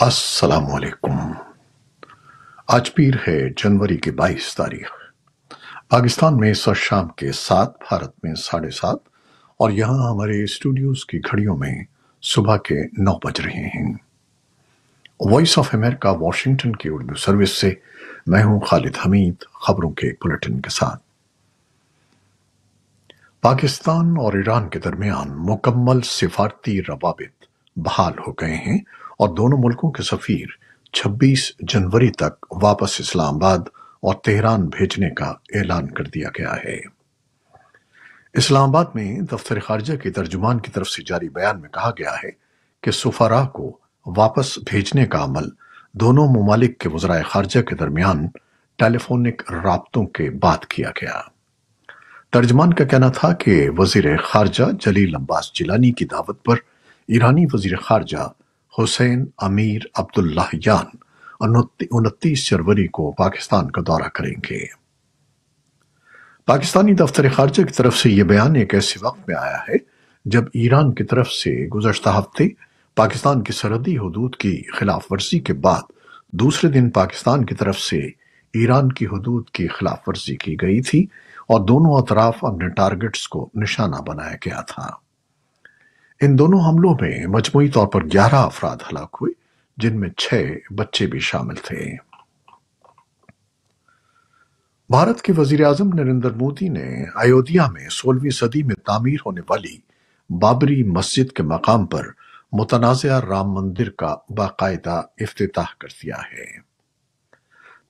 असलाकुम आज पीर है जनवरी की 22 तारीख। पाकिस्तान में इस शाम के सात, भारत में साढ़े सात और यहाँ हमारे स्टूडियोज की घड़ियों में सुबह के नौ बज रहे हैं। वॉइस ऑफ़ अमेरिका वॉशिंगटन की उर्दू सर्विस से मैं हूँ खालिद हमीद, खबरों के बुलेटिन के साथ। पाकिस्तान और ईरान के दरमियान मुकम्मल सिफारती रवाबित बहाल हो गए हैं। और दोनों मुल्कों के सफीर 26 जनवरी तक वापस इस्लामाबाद और तेहरान भेजने का ऐलान कर दिया गया है। इस्लामाबाद में दफ्तर खारजा के तर्जुमान की तरफ़ से जारी बयान में कहा गया है कि सुफरा को वापस भेजने का अमल दोनों ममालिक के वजरा खारजा के दरमियान टेलीफोनिक रबतों के बाद किया गया। तर्जमान का कहना था कि वज़ीर खारजा जलील अब्बास जिलानी की दावत पर ईरानी वज़ीर खारजा हुसैन अमीर अब्दुल्लाहयान उनतीस जनवरी को पाकिस्तान का दौरा करेंगे। पाकिस्तानी दफ्तर खारजा की तरफ़ से यह बयान एक ऐसे वक्त में आया है, जब ईरान की तरफ़ से गुजशत हफ़्ते पाकिस्तान की सरहदी हदूद की खिलाफ वर्जी के बाद दूसरे दिन पाकिस्तान की तरफ़ से ईरान की हदूद की खिलाफ वर्जी की गई थी और दोनों अतराफ अपने टारगेट्स को निशाना बनाया गया था। इन दोनों हमलों में मजमू तौर पर ग्यारह अफराद हलाक हुए, जिनमें छह बच्चे भी शामिल थे। भारत के वज़ीर आज़म नरेंद्र मोदी ने अयोध्या में सोलहवीं सदी में तामीर होने वाली बाबरी मस्जिद के मकाम पर मुतनाज़ राम मंदिर का बाकायदा अफ्ताह कर दिया है।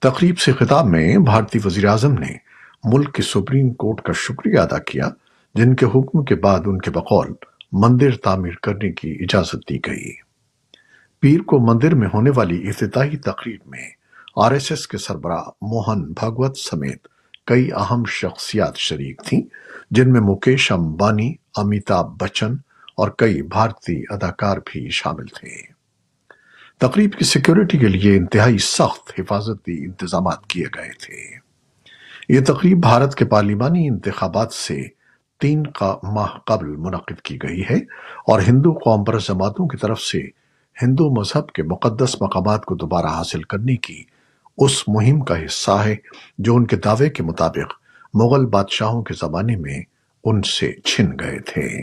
तकरीब से खिताब में भारतीय वज़ीर आज़म ने मुल्क की सुप्रीम कोर्ट का शुक्रिया अदा किया, जिनके हुक्म के बाद उनके बकौल मंदिर तामीर करने की इजाज़त दी गई। पीर को मंदिर में होने वाली इफ्ताही तकरीब में आरएसएस के सरबरा मोहन भागवत समेत कई अहम शख्सियात शरीक थीं, जिनमें मुकेश अंबानी, अमिताभ बच्चन और कई भारतीय अदाकार भी शामिल थे। तकरीब की सिक्योरिटी के लिए इंतहाई सख्त हिफाजती इंतज़ाम किए गए थे। ये तकरीब भारत के पार्लिमानी इंतबात से तीन का माह कबल मुनद की गई है और हिंदू कौम पर जमातों की तरफ़ से हिंदू मज़हब के मुकदस मकाम को दोबारा हासिल करने की उस मुहिम का हिस्सा है जो उनके दावे के मुताबिक मुगल बादशाहों के जमाने में उनसे छिन गए थे।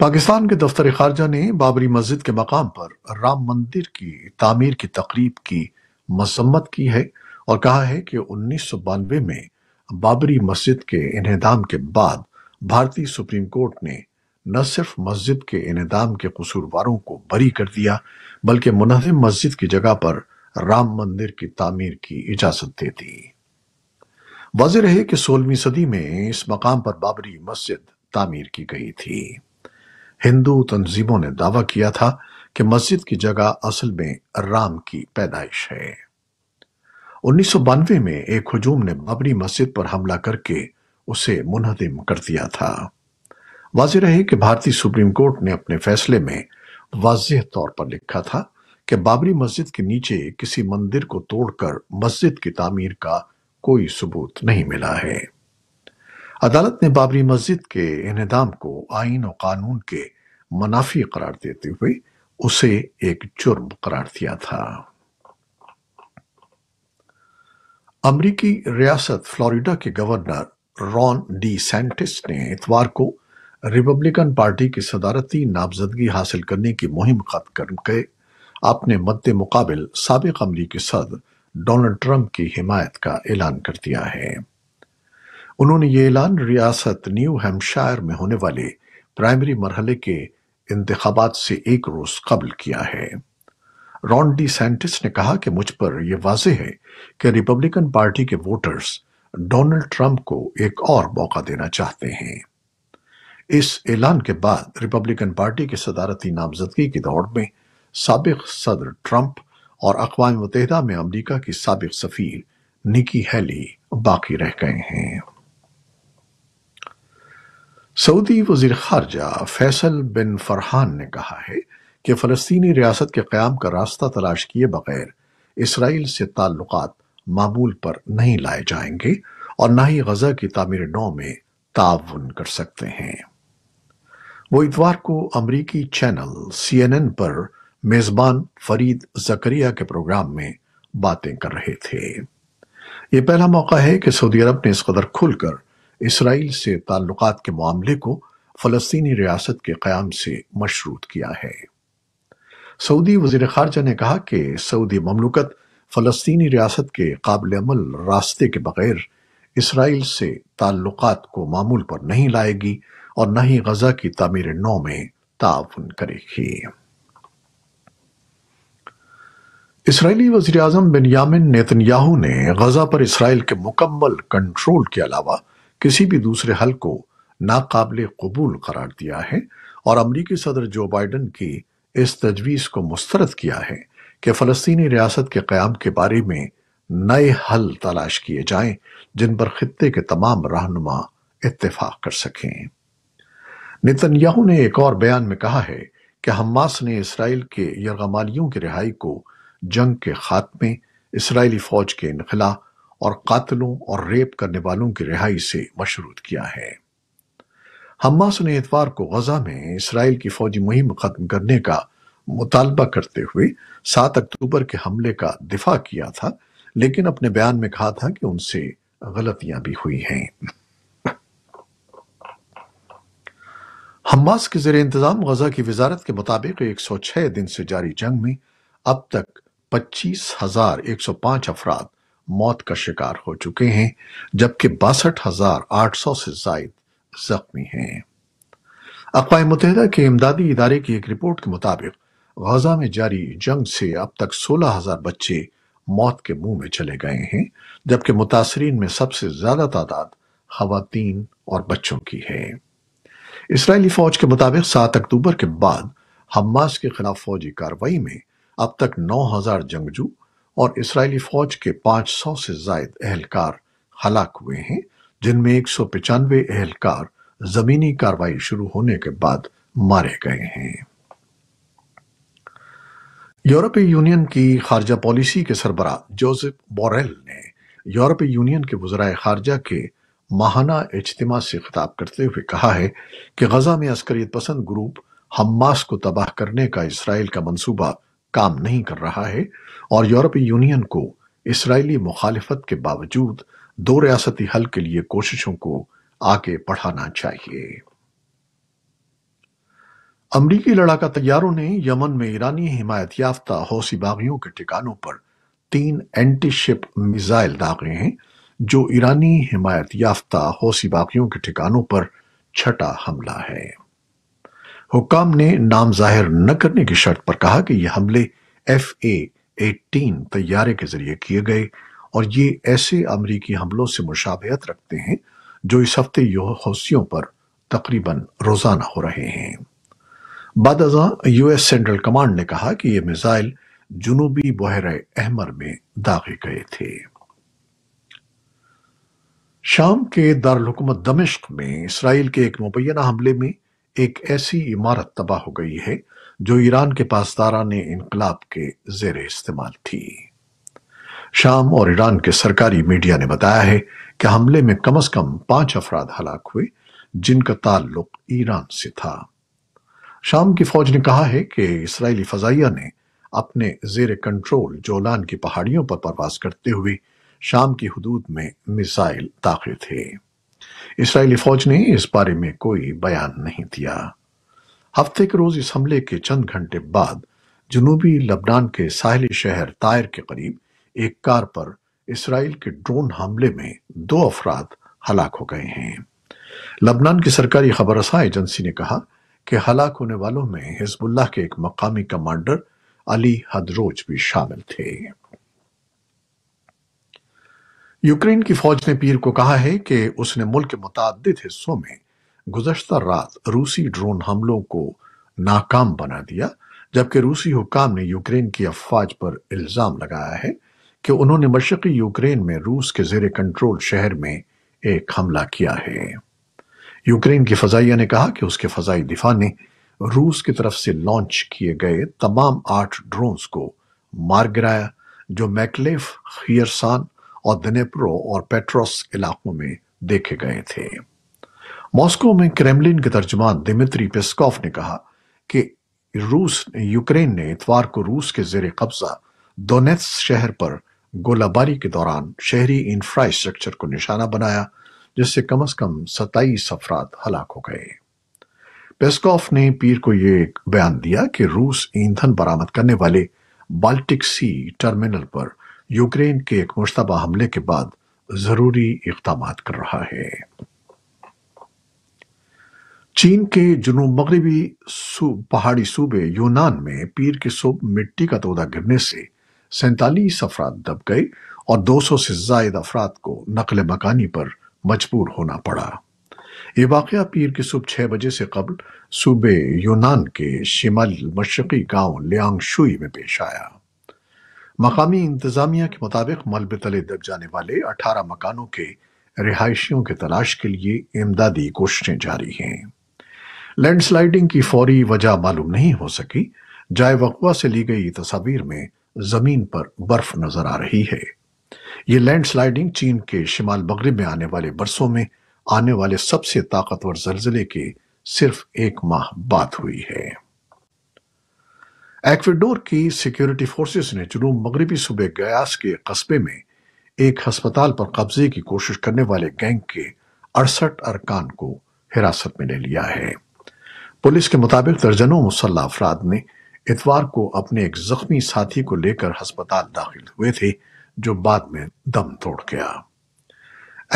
पाकिस्तान के दफ्तर खारजा ने बाबरी मस्जिद के मकाम पर राम मंदिर की तामीर की तकरीब की मसम्मत की है और कहा है कि उन्नीस सौ बानवे में बाबरी मस्जिद के इन्हदाम के बाद भारतीय सुप्रीम कोर्ट ने न सिर्फ़ मस्जिद के इन्हदाम के कसूरवारों को बरी कर दिया, बल्कि मुनहम मस्जिद की जगह पर राम मंदिर की तामीर की इजाज़त दे दी। वाज रहे कि सोलहवीं सदी में इस मकाम पर बाबरी मस्जिद तामीर की गई थी। हिंदू तंजीमों ने दावा किया था कि मस्जिद की जगह असल में राम की पैदाइश है। उन्नीस सौ बानवे में एक हजूम ने बाबरी मस्जिद पर हमला करके उसे मुनहदिम कर दिया था। वाज रहे कि भारतीय सुप्रीम कोर्ट ने अपने फैसले में वाजह तौर पर लिखा था कि बाबरी मस्जिद के नीचे किसी मंदिर को तोड़कर मस्जिद की तामीर का कोई सबूत नहीं मिला है। अदालत ने बाबरी मस्जिद के इन्हदाम को आइन और कानून के मुनाफी करार देते हुए उसे एक जुर्म करार दिया था। अमरीकी रियासत फ्लोरिडा के गवर्नर रॉन डी सेंटिस ने इतवार को रिपब्लिकन पार्टी की सदारती नामजदगी हासिल करने की मुहिम खत्म करके अपने मद्दे मुकाबल सबक अमरीकी सदर डोनाल्ड ट्रंप की हिमायत का ऐलान कर दिया है। उन्होंने ये ऐलान रियासत न्यू हेम्पशायर में होने वाले प्राइमरी मरहले के इंतबात से एक रोज कबल किया है। रॉन डी सेंटिस ने कहा कि मुझ पर यह वाजह है कि रिपब्लिकन पार्टी के वोटर्स डोनाल्ड ट्रंप को एक और मौका देना चाहते हैं। इस ऐलान के बाद रिपब्लिकन पार्टी की सदारती नामजदगी की दौड़ में सबक सदर ट्रंप और अकवा मुतहदा में अमरीका की सबक सफीर निकी हैली बाकी रह गए हैं। सऊदी वज़ीर खारजा फैसल बिन फरहान ने कहा है कि फलस्तीनी रियासत के क्याम का रास्ता तलाश किए बगैर इसराइल से ताल्लुक मामूल पर नहीं लाए जाएँगे और न ही गजा की तामीर नौ में ताउन कर सकते हैं। वो इतवार को अमरीकी चैनल सीएनएन पर मेजबान फरीद जकरिया के प्रोग्राम में बातें कर रहे थे। ये पहला मौका है कि सऊदी अरब ने इस कदर खुलकर इसराइल से ताल्लुकात के मामले को फलस्तीनी रियासत के क्याम से मशरूत किया है। सऊदी वज़ीर खारजा ने कहा कि सऊदी ममलुकत फलस्तीनी रियासत के काबिल अमल रास्ते के बगैर इसराइल से ताल्लुक को मामूल पर नहीं लाएगी और न ही गजा की तमीर नौ में ताउन करेगी। इसराइली वज़ीर अजम बिनयामिन नेतन्याहू ने गजा पर इसराइल के मुकम्मल कंट्रोल के अलावा किसी भी दूसरे हल को नाकाबिल कबूल करार दिया है और अमरीकी सदर जो बाइडन की इस तजवीज को मुस्तरद किया है कि फलस्तीनी रियासत के क्याम के बारे में नए हल तलाश किए जाएँ, जिन पर खत्े के तमाम रहनुमा इत्तेफाक कर सकें। नितनयाहू ने एक और बयान में कहा है कि हमास ने इसराइल के यरगमालियों की रिहाई को जंग के खात्मे, इसराइली फौज के इनखला और कातलों और रेप करने वालों की रिहाई से मशरूत किया है। हमास ने इतवार को गजा में इसराइल की फौजी मुहिम खत्म करने का मुतालबा करते हुए सात अक्टूबर के हमले का दिफा किया था, लेकिन अपने बयान में कहा था कि उनसे गलतियाँ भी हुई हैं। हमास के जेर इंतज़ाम गजा की वजारत के मुताबिक 106 दिन से जारी जंग में अब तक पच्चीस हज़ार एक सौ पाँच अफराद मौत का शिकार हो चुके हैं, जबकि बासठ हज़ार आठ सौ से जायद जख्मी हैं। अकवा मुतहदा के इमदादी इदारे की एक रिपोर्ट के मुताबिक, गजा में जारी जंग से अब तक सोलह हज़ार बच्चे मौत के मुँह में चले गए हैं, जबकि मुतासरीन में सबसे ज़्यादा तादाद खातन और बच्चों की है। इसराइली फौज के मुताबिक सात अक्टूबर के बाद हमास के खिलाफ फौजी कार्रवाई में अब तक 9000 जंगजू और इसराइली फौज के 500 से जायद एहलकार हलाक हुए हैं जिनमें एक सौ पिचानवे एहलकार जमीनी कार्रवाई शुरू होने के बाद मारे गए हैं। यूरोपीय यूनियन की खारजा पॉलिसी के सरबरा जोसेफ बोरेल ने यूरोपीय यूनियन के वजराय खारजा के माहाना इज्तिमा से खिताब करते हुए कहा है कि गजा में अस्करियत पसंद ग्रुप हमास को तबाह करने का इसराइल का मंसूबा काम नहीं कर रहा है और यूरोपीय यूनियन को इसराइली मुखालिफत के बावजूद दो रियासती हल के लिए कोशिशों को आगे बढ़ाना चाहिए। अमरीकी लड़ाका तैयारों ने यमन में ईरानी हिमायत याफ्ता हौसी बागियों के ठिकानों पर तीन एंटी शिप मिसाइल दागे हैं, जो ईरानी हिमायत याफ्ता हौसी बागियों के ठिकानों पर छठा हमला है। हुकाम ने नाम ज़ाहिर न करने की शर्त पर कहा कि ये हमले एफ़ ए एटीन तैयारे के ज़रिए किए गए और ये ऐसे अमरीकी हमलों से मुशाबहत रखते हैं, जो इस हफ़्ते हौसियों पर तकरीबन रोज़ाना हो रहे हैं। बादजा यूएस सेंट्रल कमांड ने कहा कि ये मिसाइल जुनूबी बहर अहमर में दागे गए थे। शाम के दारकूमत दमिश्क में इसराइल के एक मुबैना हमले में एक ऐसी इमारत तबाह हो गई है, जो ईरान के पासदारान इनकलाब के जेर इस्तेमाल थी शाम और ईरान के सरकारी मीडिया ने बताया है कि हमले में कम अज कम पाँच अफराद हलाक हुए, जिनका ताल्लुक ईरान से था। शाम की फौज ने कहा है कि इसराइली फजाइया ने अपने जेर कंट्रोल जोलान की पहाड़ियों पर परवास करते हुए शाम की हदूद में मिसाइल दाखिल थे। इसराइली फौज ने इस बारे में कोई बयान नहीं दिया। हफ़्ते के रोज इस हमले के चंद घंटे बाद जनूबी लबनान के साहली शहर तायर के करीब एक कार पर इसराइल के ड्रोन हमले में दो अफराद हलाक हो गए हैं। लबनान की सरकारी खबर एजेंसी ने कहा कि हलाक होने वालों में हिजबुल्लाह के एक मकामी कमांडर अली हदरोज भी शामिल थे। यूक्रेन की फौज ने पीर को कहा है कि उसने मुल्क के मुतद हिस्सों में गुजश्ता रात रूसी ड्रोन हमलों को नाकाम बना दिया, जबकि रूसी हुकाम ने यूक्रेन की अफवाज पर इल्ज़ाम लगाया है कि उन्होंने मशरकी यूक्रेन में रूस के जेर कंट्रोल शहर में एक हमला किया है। यूक्रेन की फजाइया ने कहा कि उसके फजाई दिफा ने रूस की तरफ़ से लॉन्च किए गए तमाम आठ ड्रोन्स को मार गिराया, जो मैकलेफ खियरसान और दनेप्रो और पेट्रोस इलाकों में देखे गए थे। मॉस्को में क्रेमलिन के तर्जमान दिमित्री पेस्कॉफ ने कहा कि रूस, यूक्रेन ने इतवार को रूस के जेर कब्जा दोनेत्स शहर पर गोलाबारी के दौरान शहरी इंफ्रास्ट्रक्चर को निशाना बनाया, जिससे कम अज कम सत्ताईस अफराद हलाक हो गए। पेस्कॉफ ने पीर को यह बयान दिया कि रूस ईंधन बरामद करने वाले बाल्टिक सी टर्मिनल पर यूक्रेन के एक मुश्तबा हमले के बाद ज़रूरी इकदाम कर रहा है। चीन के जुनूब मगरबी पहाड़ी सूबे यूनान में पीर के सुबह मिट्टी का तोदा गिरने से सैतालीस अफराद दब गए और 200 से जायद अफराद को नकल मकानी पर मजबूर होना पड़ा। ये वाक़ पीर की सुबह छह बजे से कबल सूबे यूनान के शिमल मशरकी गाँव लियांग शुई में पेश आया। मकामी इंतजामिया के मुताबिक मलबे तले दब जाने वाले 18 मकानों के रिहायशियों की तलाश के लिए इमदादी कोशिशें जारी हैं। लैंडस्लाइडिंग की फौरी वजह मालूम नहीं हो सकी। जाय वकवा से ली गई तस्वीर में ज़मीन पर बर्फ़ नज़र आ रही है। ये लैंडस्लाइडिंग चीन के शिमाल मगरब में आने वाले बरसों में आने वाले सबसे ताकतवर जलजिले के सिर्फ़ एक माह बाद हुई है। एक्वेडोर की सिक्योरिटी फोर्सेस ने जुनूब मगरबी सूबे गयास के कस्बे में एक अस्पताल पर कब्जे की कोशिश करने वाले गैंग के अड़सठ अरकान को हिरासत में ले लिया है। पुलिस के मुताबिक दर्जनों मुसल्ला अफराद ने इतवार को अपने एक जख्मी साथी को लेकर अस्पताल दाखिल हुए थे, जो बाद में दम तोड़ गया।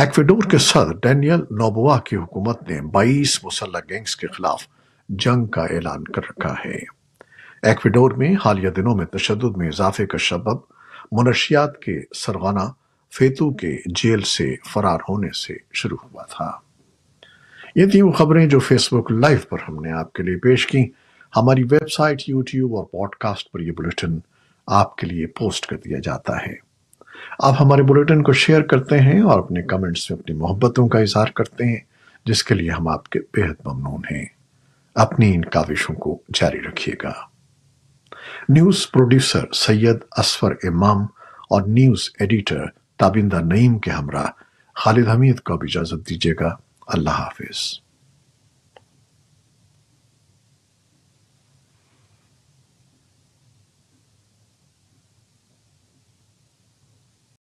एक्वेडोर के सदर डैनियल नोबोआ की हुकूमत ने 22 मुसल्ला गैंग्स के खिलाफ जंग का ऐलान कर रखा है। एक्वेडोर में हालिया दिनों में तशद में इजाफे का सबब मुनशियात के सरगना फेतू के जेल से फरार होने से शुरू हुआ था। ये थी वो खबरें जो फेसबुक लाइव पर हमने आपके लिए पेश की। हमारी वेबसाइट यूट्यूब और पॉडकास्ट पर यह बुलेटिन आपके लिए पोस्ट कर दिया जाता है। आप हमारे बुलेटिन को शेयर करते हैं और अपने कमेंट्स में अपनी मोहब्बतों का इजहार करते हैं, जिसके लिए हम आपके बेहद ममनून हैं। अपनी इन काविशों को जारी रखिएगा। न्यूज़ प्रोड्यूसर सैयद असफर इमाम और न्यूज़ एडिटर ताबिंदा नईम के हमरा खालिद हमीद को भी इजाज़त दीजिएगा। अल्लाह हाफिज़।